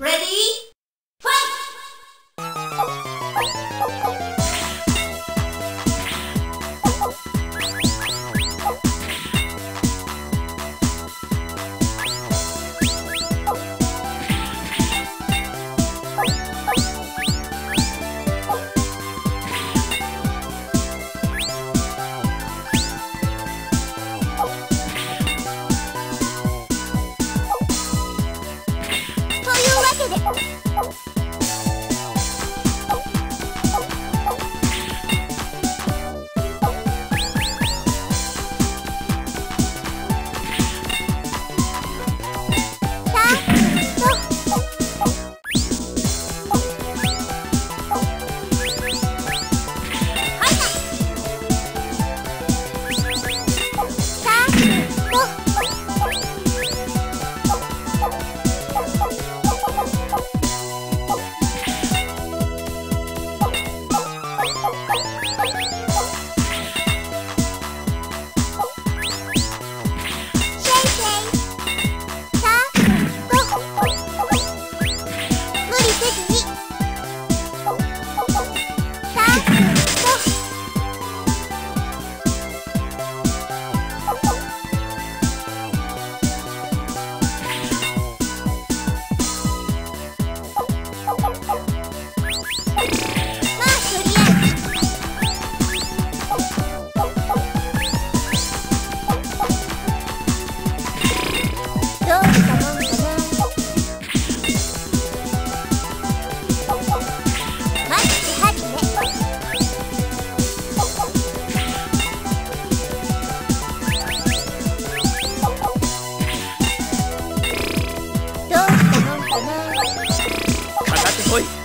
Ready? はい。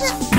ふふ